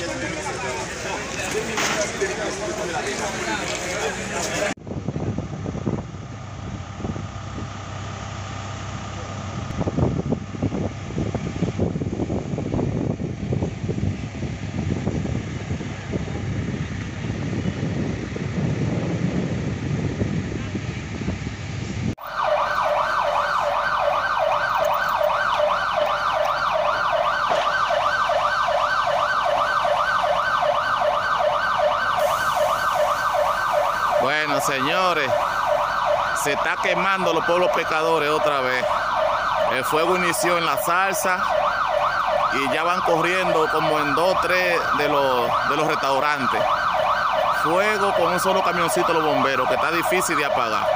全員のスペックを取り払って。Bueno, señores, se está quemando los pueblos pecadores otra vez. El fuego inició en la salsa y ya van corriendo como en dos, tres de los, de los restaurantes. Fuego con un solo camioncito los bomberos, que está difícil de apagar.